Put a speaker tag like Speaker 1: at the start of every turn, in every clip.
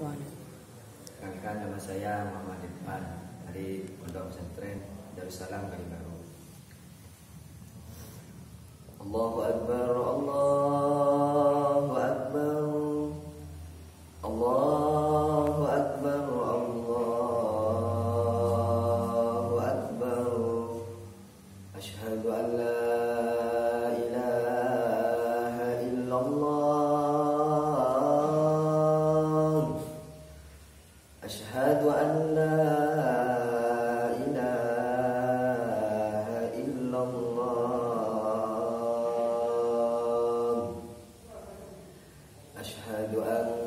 Speaker 1: Perkenalkan nama saya Muhammad Irfan dari Pondok Pesantren Darussalam Kalibaru. Allahu Akbar, Allahu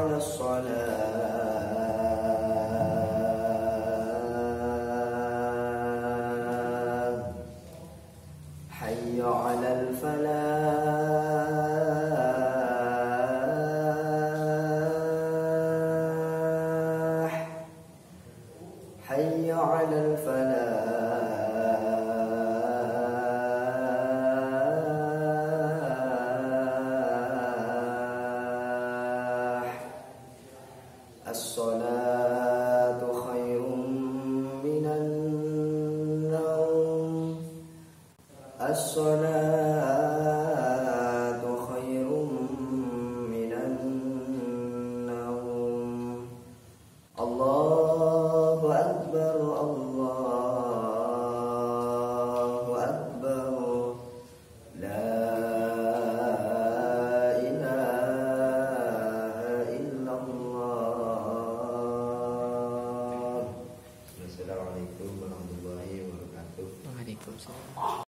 Speaker 1: على الصلاة. حي على الفلاح. حي على الفلاح. الصلاة خير من النوم. الله أكبر الله أكبر. لا إله إلا الله. السلام عليكم ورحمة الله وبركاته.
Speaker 2: Waalaikumsalam.